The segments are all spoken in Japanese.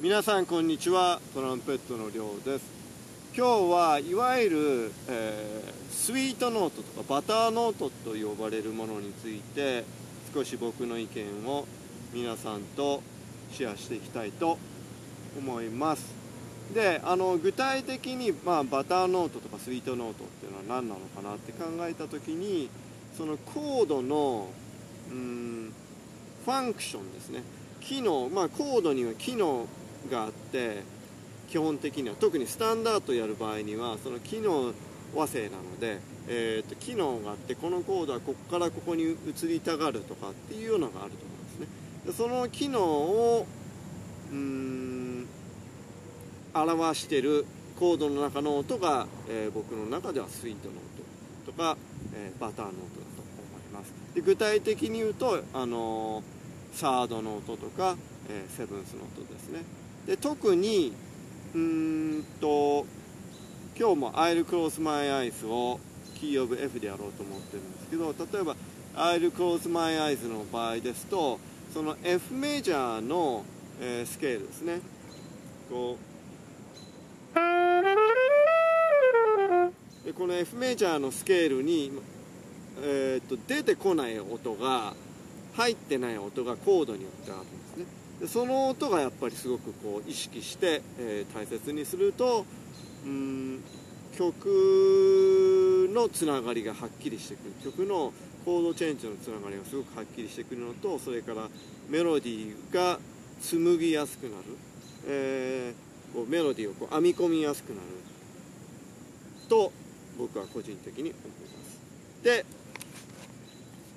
皆さんこんにちは。トランペットのりょうです。今日はいわゆる、えー、スイートノートとかバターノートと呼ばれるものについて少し僕の意見を皆さんとシェアしていきたいと思います。であの具体的に、まあ、バターノートとかスイートノートっていうのは何なのかなって考えた時にそのコードのうんファンクションですね。機能まあコードには機能があって基本的には。特にスタンダードやる場合にはその機能和声なので、えーと、機能があってこのコードはここからここに移りたがるとかっていうのがあると思うんですね。でその機能をうん表してるコードの中の音が、えー、僕の中ではスイートの音とか、えー、バターの音だと思います。で具体的に言うと、あのー、サードの音とか、えー、セブンスの音ですね。で特にうんと今日も「I'll Close My Eyes」をキーオブ F でやろうと思ってるんですけど例えば「I'll Close My Eyes」の場合ですとその F メジャーの、えー、スケールですね。こう。でこの F メジャーのスケールに、えー、と出てこない音が入ってない音がコードによってあるんですね。でその音がやっぱりすごくこう意識して、えー、大切にするとうん曲のつながりがはっきりしてくる。曲のコードチェンジのつながりがすごくはっきりしてくるのとそれからメロディーが紡ぎやすくなる、えー、こうメロディーをこう編み込みやすくなる。と僕は個人的に思います。で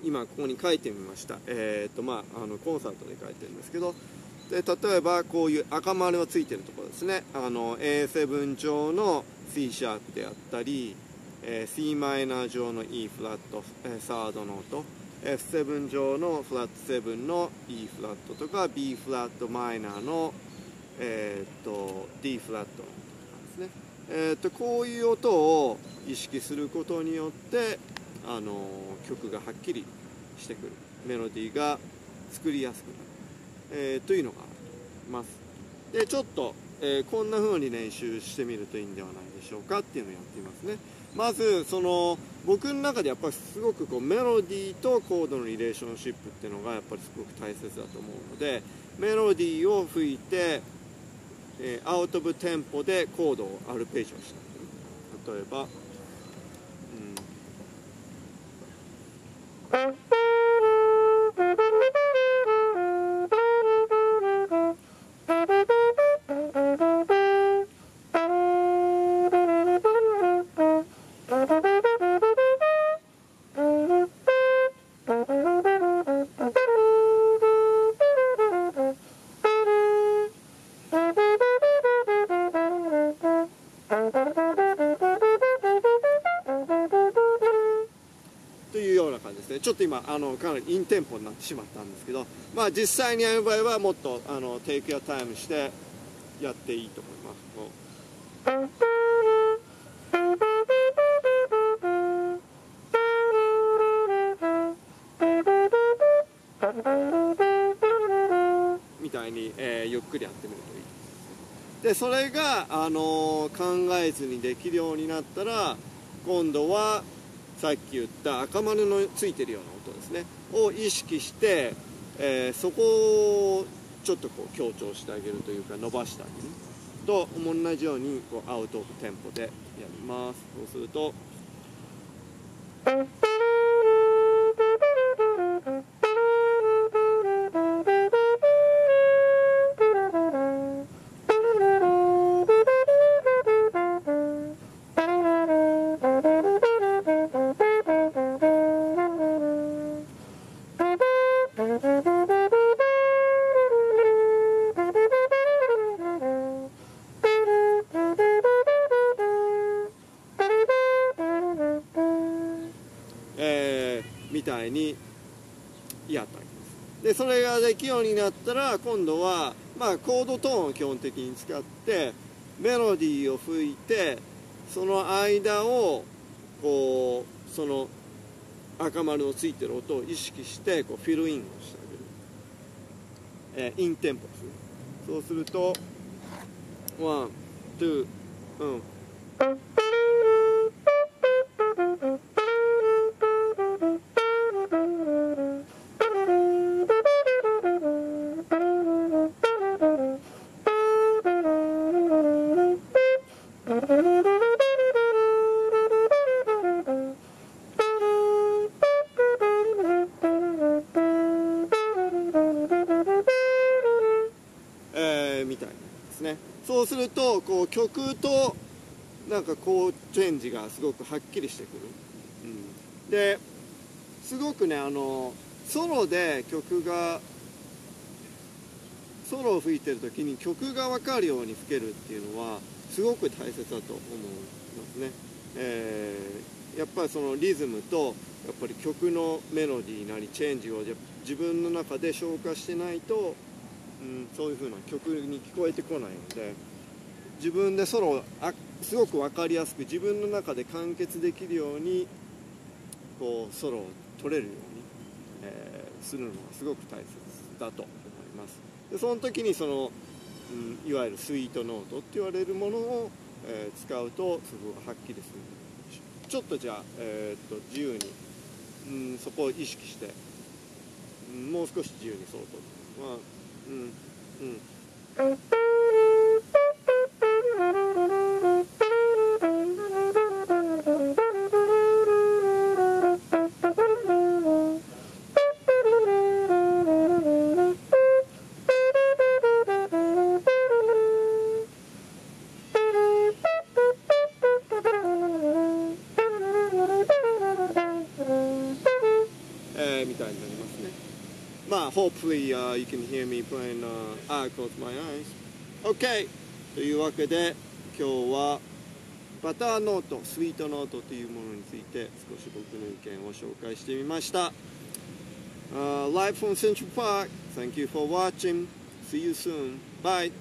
今ここに書いてみました、えーとまあ、あのコンサートで書いてるんですけどで例えばこういう赤丸がついてるところですね。あの A7 調の C シャープであったり、えー、c マイナー調の E フラット、えー、サードノート F7 調のフラット7の E フラットとか B フラットマイナーの、えーと、D フラットなんですね、えーとこういう音を意識することによってあの曲がはっきりしてくる。メロディーが作りやすくなる、えー、というのがあると思います。でちょっと、えー、こんな風に練習してみるといいんではないでしょうかっていうのをやってみますね。まずその僕の中でやっぱりすごくこうメロディーとコードのリレーションシップっていうのがやっぱりすごく大切だと思うのでメロディーを吹いて、えー、アウト・オブ・テンポでコードをアルペジオした例えばちょっと今あのかなりインテンポになってしまったんですけど、まあ、実際にやる場合はもっとあのテイクやタイムしてやっていいと思います。みたいに、えー、ゆっくりやってみるといいでそれが、あのー、考えずにできるようになったら今度はさっき言った赤丸のついてるような音ですね。を意識して、えー、そこをちょっとこう強調してあげるというか伸ばしてあげると同じようにこうアウトオブテンポでやります。そうするとみたいにやったわけです。でそれができるようになったら今度はまあコードトーンを基本的に使ってメロディーを吹いてその間をこうその赤丸のついてる音を意識してこうフィルインをしてあげる、えー、インテンポですね。そうするとワン、ツー、うん。みたいなですね。そうするとこう曲となんかこうチェンジがすごくはっきりしてくる、うん、ですごくねあのソロで曲がソロを吹いてる時に曲が分かるように吹けるっていうのはすごく大切だと思いますね、えー、やっぱりそのリズムとやっぱり曲のメロディーなりチェンジを自分の中で消化してないとうん、そういう風な曲に聞こえてこないので自分でソロをあすごく分かりやすく自分の中で完結できるようにこうソロを取れるように、えー、するのがすごく大切だと思います。でその時にその、うん、いわゆるスイートノートって言われるものを、えー、使うとすごくはっきりするちょっとじゃあ、えー、っと自由に、うん、そこを意識して、うん、もう少し自由にそうと、まあうんう hopefully、uh, you can hear me playing、uh, I close my eyes. OK! というわけで、今日はバターノート、スイートノートというものについて少し僕の意見を紹介してみました。Uh, live from Central Park. Thank you for watching. See you soon. Bye.